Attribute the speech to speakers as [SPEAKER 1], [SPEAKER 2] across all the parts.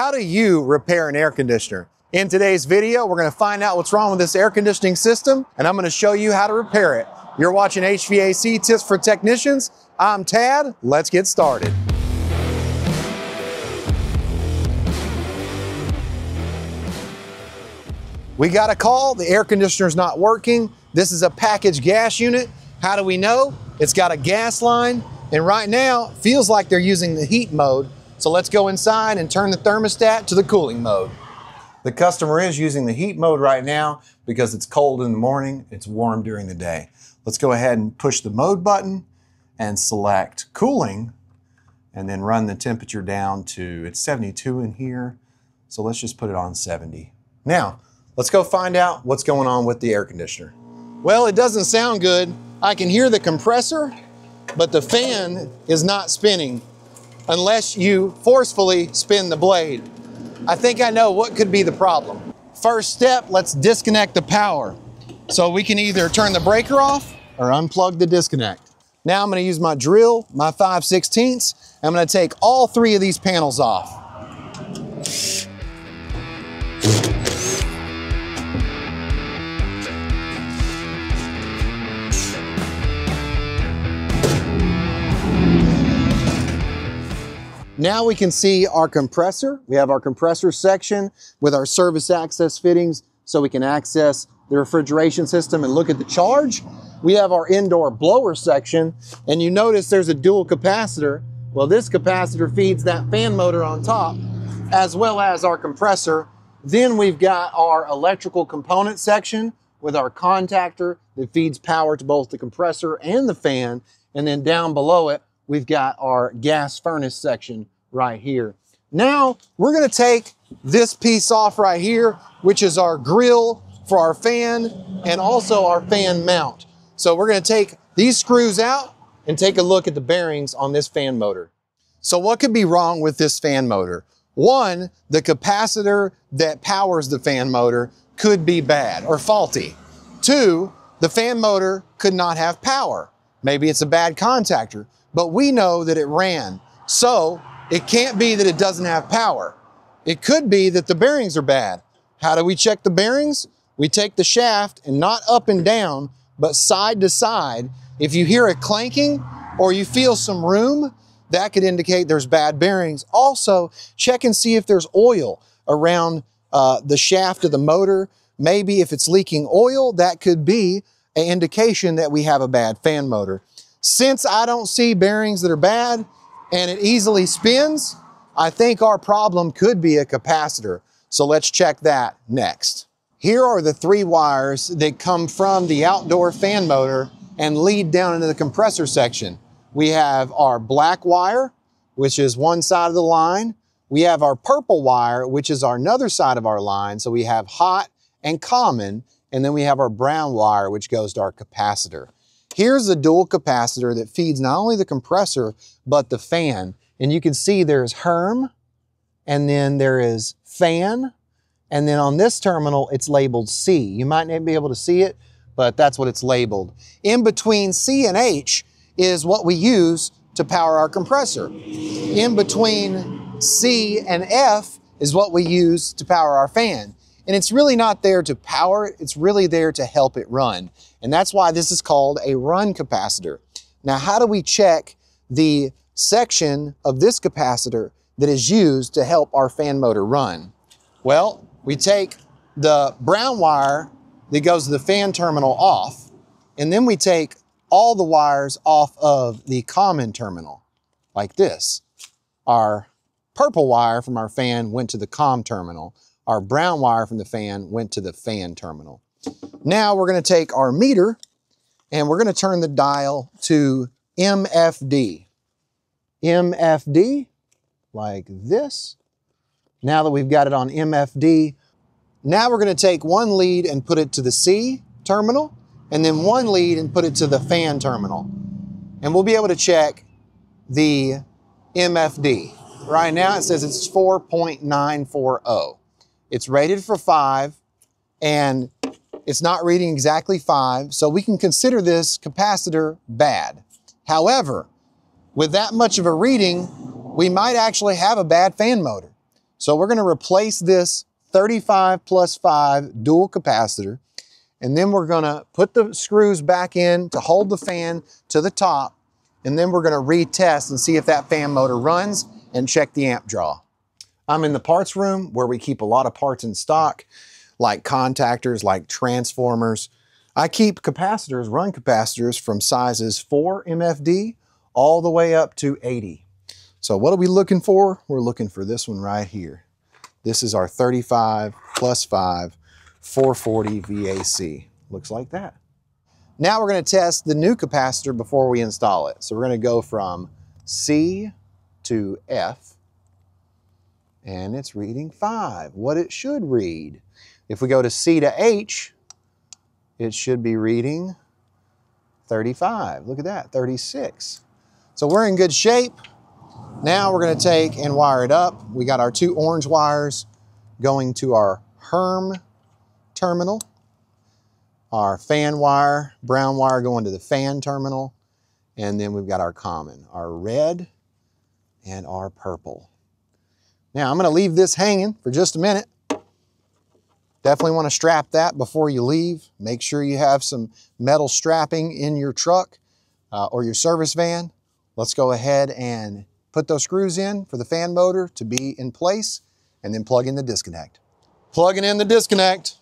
[SPEAKER 1] How do you repair an air conditioner? In today's video, we're gonna find out what's wrong with this air conditioning system, and I'm gonna show you how to repair it. You're watching HVAC Tips for Technicians. I'm Tad. Let's get started. We got a call, the air conditioner's not working. This is a package gas unit. How do we know? It's got a gas line, and right now, feels like they're using the heat mode. So let's go inside and turn the thermostat to the cooling mode. The customer is using the heat mode right now because it's cold in the morning, it's warm during the day. Let's go ahead and push the mode button and select cooling and then run the temperature down to, it's 72 in here. So let's just put it on 70. Now, let's go find out what's going on with the air conditioner. Well, it doesn't sound good. I can hear the compressor, but the fan is not spinning unless you forcefully spin the blade. I think I know what could be the problem. First step, let's disconnect the power. So we can either turn the breaker off or unplug the disconnect. Now I'm gonna use my drill, my 5 16ths. I'm gonna take all three of these panels off. Now we can see our compressor. We have our compressor section with our service access fittings so we can access the refrigeration system and look at the charge. We have our indoor blower section and you notice there's a dual capacitor. Well, this capacitor feeds that fan motor on top as well as our compressor. Then we've got our electrical component section with our contactor that feeds power to both the compressor and the fan. And then down below it, we've got our gas furnace section right here. Now we're gonna take this piece off right here, which is our grill for our fan and also our fan mount. So we're gonna take these screws out and take a look at the bearings on this fan motor. So what could be wrong with this fan motor? One, the capacitor that powers the fan motor could be bad or faulty. Two, the fan motor could not have power. Maybe it's a bad contactor but we know that it ran. So it can't be that it doesn't have power. It could be that the bearings are bad. How do we check the bearings? We take the shaft and not up and down, but side to side. If you hear a clanking or you feel some room, that could indicate there's bad bearings. Also, check and see if there's oil around uh, the shaft of the motor. Maybe if it's leaking oil, that could be an indication that we have a bad fan motor. Since I don't see bearings that are bad and it easily spins, I think our problem could be a capacitor. So let's check that next. Here are the three wires that come from the outdoor fan motor and lead down into the compressor section. We have our black wire, which is one side of the line. We have our purple wire, which is our another side of our line. So we have hot and common, and then we have our brown wire, which goes to our capacitor. Here's the dual capacitor that feeds not only the compressor, but the fan. And you can see there's HERM, and then there is fan, and then on this terminal, it's labeled C. You might not be able to see it, but that's what it's labeled. In between C and H is what we use to power our compressor. In between C and F is what we use to power our fan. And it's really not there to power it, it's really there to help it run. And that's why this is called a run capacitor. Now, how do we check the section of this capacitor that is used to help our fan motor run? Well, we take the brown wire that goes to the fan terminal off, and then we take all the wires off of the common terminal, like this. Our purple wire from our fan went to the COM terminal. Our brown wire from the fan went to the fan terminal. Now we're going to take our meter and we're going to turn the dial to MFD. MFD, like this. Now that we've got it on MFD, now we're going to take one lead and put it to the C terminal, and then one lead and put it to the fan terminal. And we'll be able to check the MFD. Right now it says it's 4.940. It's rated for five, and it's not reading exactly five, so we can consider this capacitor bad. However, with that much of a reading, we might actually have a bad fan motor. So we're gonna replace this 35 plus five dual capacitor, and then we're gonna put the screws back in to hold the fan to the top, and then we're gonna retest and see if that fan motor runs and check the amp draw. I'm in the parts room where we keep a lot of parts in stock, like contactors, like transformers. I keep capacitors, run capacitors from sizes 4 MFD all the way up to 80. So what are we looking for? We're looking for this one right here. This is our 35 plus 5 440 VAC. Looks like that. Now we're going to test the new capacitor before we install it. So we're going to go from C to F and it's reading 5, what it should read. If we go to C to H, it should be reading 35. Look at that, 36. So we're in good shape. Now we're going to take and wire it up. We got our two orange wires going to our HERM terminal, our fan wire, brown wire going to the fan terminal, and then we've got our common, our red and our purple. Now I'm going to leave this hanging for just a minute. Definitely want to strap that before you leave. Make sure you have some metal strapping in your truck uh, or your service van. Let's go ahead and put those screws in for the fan motor to be in place and then plug in the disconnect. Plugging in the disconnect.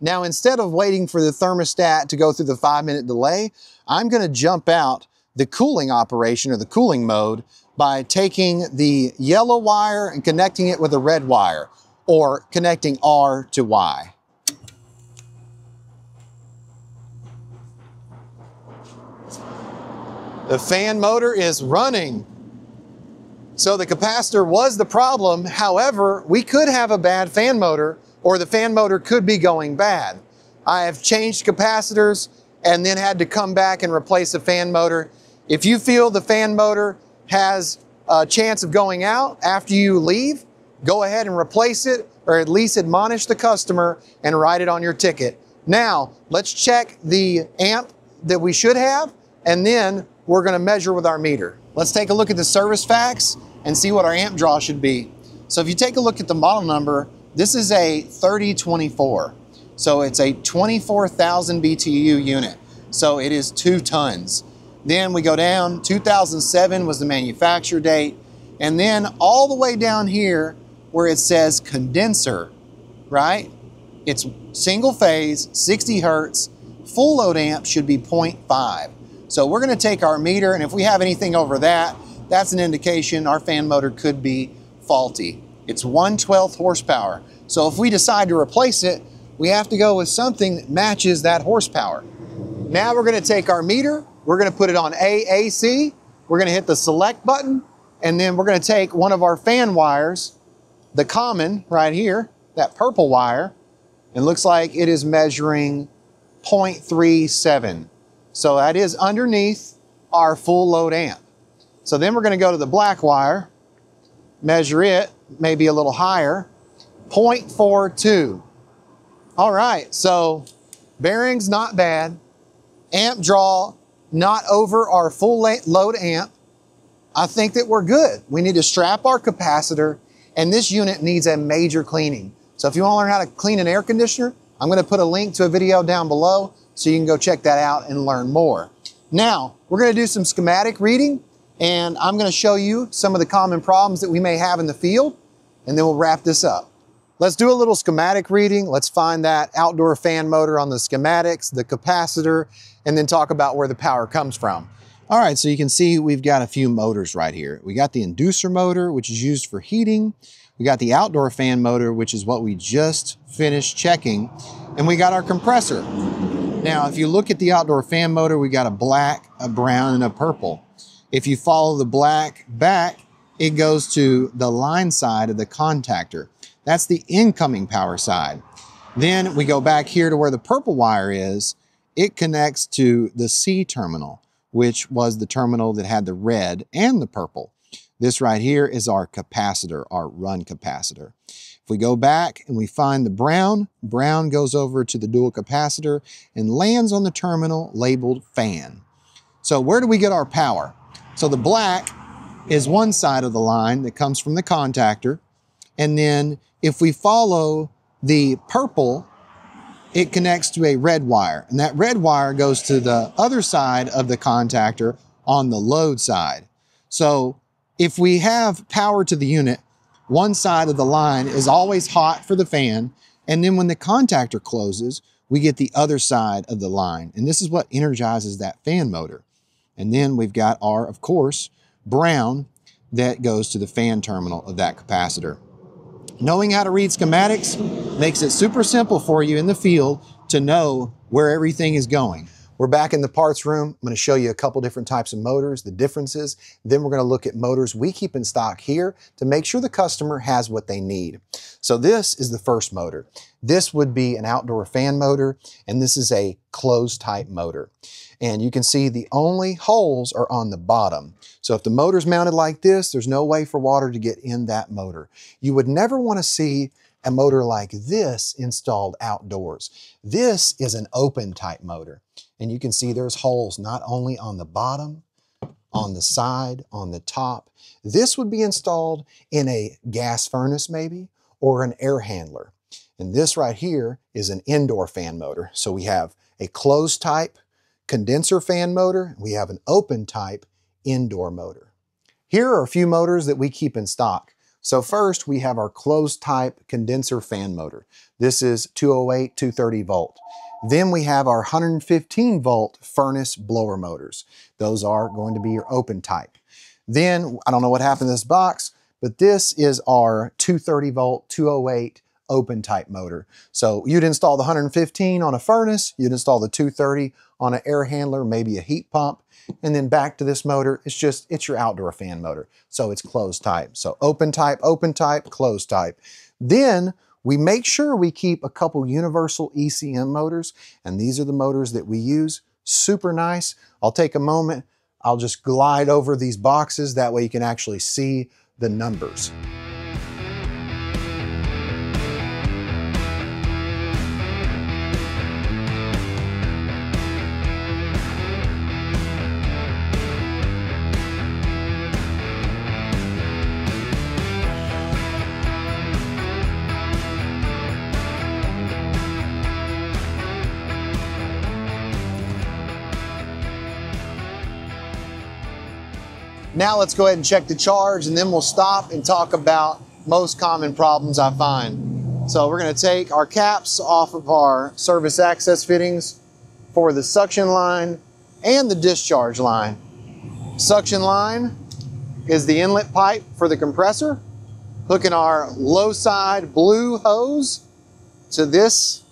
[SPEAKER 1] Now, instead of waiting for the thermostat to go through the five minute delay, I'm gonna jump out the cooling operation or the cooling mode by taking the yellow wire and connecting it with a red wire or connecting R to Y. The fan motor is running. So the capacitor was the problem. However, we could have a bad fan motor or the fan motor could be going bad. I have changed capacitors and then had to come back and replace the fan motor. If you feel the fan motor has a chance of going out after you leave, go ahead and replace it or at least admonish the customer and write it on your ticket. Now, let's check the amp that we should have and then we're gonna measure with our meter. Let's take a look at the service facts and see what our amp draw should be. So if you take a look at the model number, this is a 3024. So it's a 24,000 BTU unit. So it is two tons. Then we go down, 2007 was the manufacture date. And then all the way down here where it says condenser, right? It's single phase, 60 hertz, full load amp should be 0.5. So we're gonna take our meter and if we have anything over that, that's an indication our fan motor could be faulty. It's 1 12th horsepower. So if we decide to replace it, we have to go with something that matches that horsepower. Now we're gonna take our meter, we're gonna put it on AAC, we're gonna hit the select button, and then we're gonna take one of our fan wires, the common right here, that purple wire, and looks like it is measuring 0.37. So that is underneath our full load amp. So then we're gonna go to the black wire, measure it, maybe a little higher, 0.42. All right, so bearings not bad, amp draw not over our full load amp. I think that we're good. We need to strap our capacitor and this unit needs a major cleaning. So if you wanna learn how to clean an air conditioner, I'm gonna put a link to a video down below so you can go check that out and learn more. Now, we're gonna do some schematic reading and I'm gonna show you some of the common problems that we may have in the field and then we'll wrap this up. Let's do a little schematic reading. Let's find that outdoor fan motor on the schematics, the capacitor, and then talk about where the power comes from. All right, so you can see we've got a few motors right here. We got the inducer motor, which is used for heating. We got the outdoor fan motor, which is what we just finished checking. And we got our compressor. Now, if you look at the outdoor fan motor, we got a black, a brown, and a purple. If you follow the black back, it goes to the line side of the contactor. That's the incoming power side. Then we go back here to where the purple wire is. It connects to the C terminal, which was the terminal that had the red and the purple. This right here is our capacitor, our run capacitor. If we go back and we find the brown, brown goes over to the dual capacitor and lands on the terminal labeled fan. So where do we get our power? So the black is one side of the line that comes from the contactor. And then if we follow the purple, it connects to a red wire. And that red wire goes to the other side of the contactor on the load side. So if we have power to the unit, one side of the line is always hot for the fan. And then when the contactor closes, we get the other side of the line. And this is what energizes that fan motor. And then we've got our, of course, brown that goes to the fan terminal of that capacitor. Knowing how to read schematics makes it super simple for you in the field to know where everything is going. We're back in the parts room. I'm going to show you a couple different types of motors, the differences. Then we're going to look at motors we keep in stock here to make sure the customer has what they need. So this is the first motor. This would be an outdoor fan motor, and this is a closed type motor. And you can see the only holes are on the bottom. So if the motor's mounted like this, there's no way for water to get in that motor. You would never want to see a motor like this installed outdoors. This is an open type motor. And you can see there's holes not only on the bottom, on the side, on the top. This would be installed in a gas furnace maybe, or an air handler. And this right here is an indoor fan motor. So we have a closed type condenser fan motor. We have an open type indoor motor. Here are a few motors that we keep in stock. So first we have our closed type condenser fan motor. This is 208, 230 volt. Then we have our 115 volt furnace blower motors. Those are going to be your open type. Then, I don't know what happened to this box, but this is our 230 volt, 208 open type motor. So you'd install the 115 on a furnace, you'd install the 230 on an air handler, maybe a heat pump, and then back to this motor, it's just, it's your outdoor fan motor. So it's closed type. So open type, open type, closed type. Then we make sure we keep a couple universal ECM motors, and these are the motors that we use. Super nice. I'll take a moment. I'll just glide over these boxes. That way you can actually see the numbers. Now let's go ahead and check the charge and then we'll stop and talk about most common problems I find. So we're gonna take our caps off of our service access fittings for the suction line and the discharge line. Suction line is the inlet pipe for the compressor, hooking our low side blue hose to this,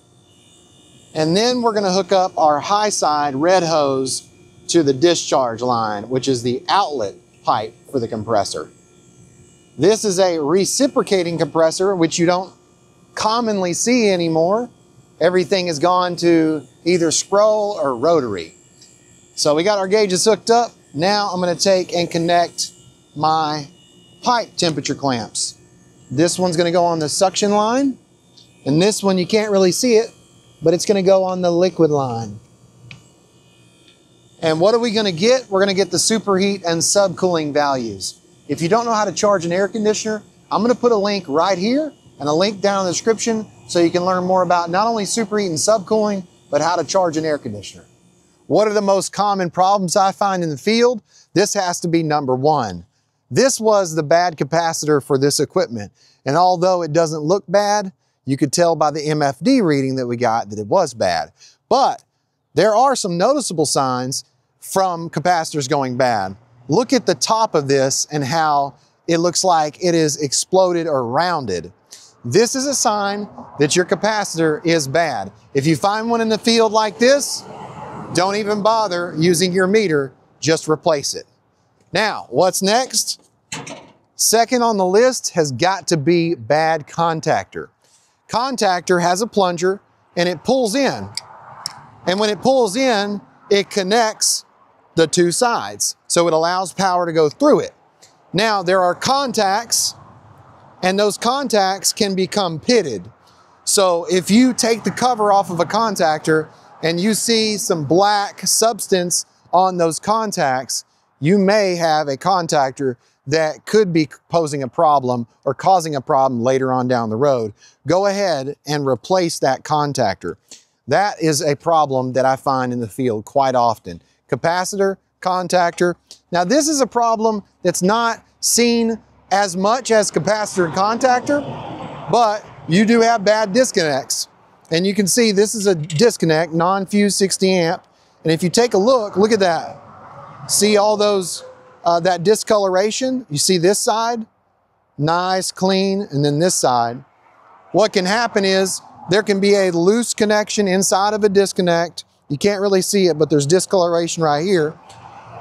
[SPEAKER 1] and then we're gonna hook up our high side red hose to the discharge line, which is the outlet pipe for the compressor. This is a reciprocating compressor, which you don't commonly see anymore. Everything has gone to either scroll or rotary. So we got our gauges hooked up. Now I'm gonna take and connect my pipe temperature clamps. This one's gonna go on the suction line, and this one you can't really see it, but it's gonna go on the liquid line. And what are we going to get? We're going to get the superheat and subcooling values. If you don't know how to charge an air conditioner, I'm going to put a link right here and a link down in the description so you can learn more about not only superheat and subcooling, but how to charge an air conditioner. What are the most common problems I find in the field? This has to be number one. This was the bad capacitor for this equipment. And although it doesn't look bad, you could tell by the MFD reading that we got that it was bad. But there are some noticeable signs from capacitors going bad. Look at the top of this and how it looks like it is exploded or rounded. This is a sign that your capacitor is bad. If you find one in the field like this, don't even bother using your meter, just replace it. Now, what's next? Second on the list has got to be bad contactor. Contactor has a plunger and it pulls in. And when it pulls in, it connects the two sides. So it allows power to go through it. Now there are contacts and those contacts can become pitted. So if you take the cover off of a contactor and you see some black substance on those contacts, you may have a contactor that could be posing a problem or causing a problem later on down the road, go ahead and replace that contactor. That is a problem that I find in the field quite often. Capacitor, contactor. Now this is a problem that's not seen as much as capacitor and contactor, but you do have bad disconnects. And you can see this is a disconnect, non-fused 60 amp. And if you take a look, look at that. See all those, uh, that discoloration? You see this side? Nice, clean, and then this side. What can happen is there can be a loose connection inside of a disconnect. You can't really see it, but there's discoloration right here.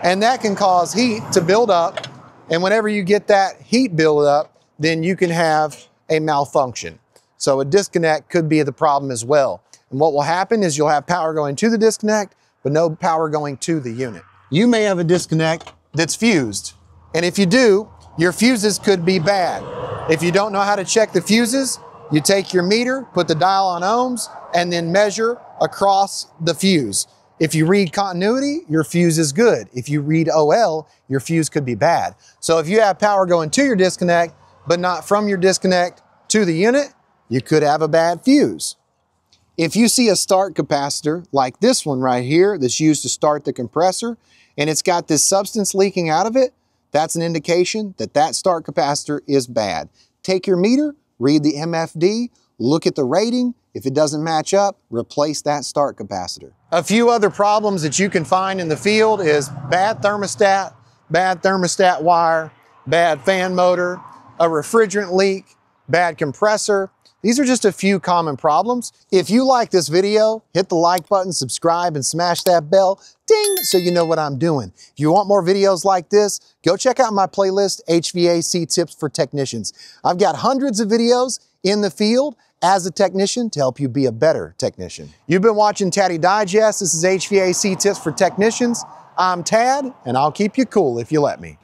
[SPEAKER 1] And that can cause heat to build up. And whenever you get that heat build up, then you can have a malfunction. So a disconnect could be the problem as well. And what will happen is you'll have power going to the disconnect, but no power going to the unit. You may have a disconnect that's fused. And if you do, your fuses could be bad. If you don't know how to check the fuses, you take your meter, put the dial on ohms, and then measure across the fuse. If you read continuity, your fuse is good. If you read OL, your fuse could be bad. So if you have power going to your disconnect, but not from your disconnect to the unit, you could have a bad fuse. If you see a start capacitor like this one right here that's used to start the compressor and it's got this substance leaking out of it, that's an indication that that start capacitor is bad. Take your meter, read the MFD, look at the rating. If it doesn't match up, replace that start capacitor. A few other problems that you can find in the field is bad thermostat, bad thermostat wire, bad fan motor, a refrigerant leak, bad compressor. These are just a few common problems. If you like this video, hit the like button, subscribe, and smash that bell, ding, so you know what I'm doing. If you want more videos like this, go check out my playlist, HVAC Tips for Technicians. I've got hundreds of videos in the field as a technician to help you be a better technician. You've been watching TADDY Digest. This is HVAC Tips for Technicians. I'm Tad, and I'll keep you cool if you let me.